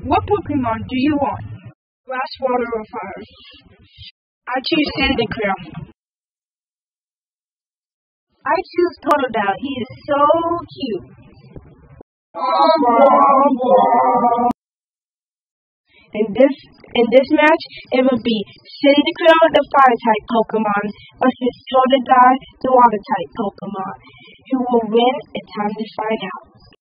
What Pokemon do you want? Grass, water, or fire? I choose Cyndaquil. I choose Totodile. He is so cute. In this in this match, it will be Cyndaquil, the fire type Pokemon, versus Totodile, the water type Pokemon. Who will win? It's time to find out.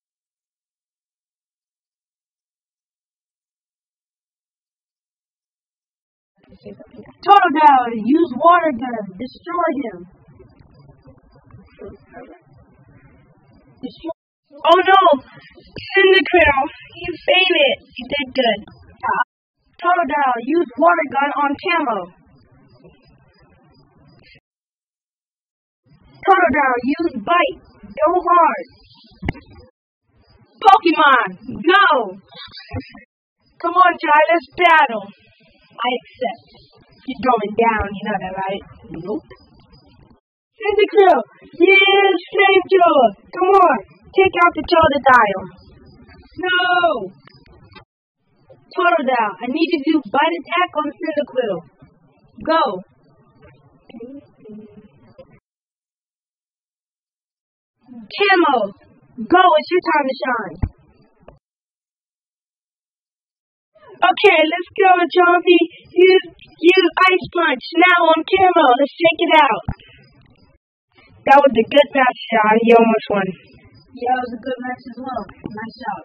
Totodile, use water gun. Destroy him. Destroy. Oh no! Cyndaquil! You fainted! You did good. Ah. Totodile, use water gun on Camo. Totodile, use bite. Go hard. Pokemon, go! Come on, Jai, let's battle. I accept. He's going down, you know that, right? Nope. Cyndaquil! Yes, flamethrower! Come on, take out the Totodile. No! Totodile, I need you to do bite attack on Cyndaquil. Go. Camo, go, it's your time to shine. Okay, let's go, Johnny. Use, use Ice Punch now on Camo. Let's check it out. That was a good match, Sean. You almost won. Yeah, it was a good match as well. Nice job.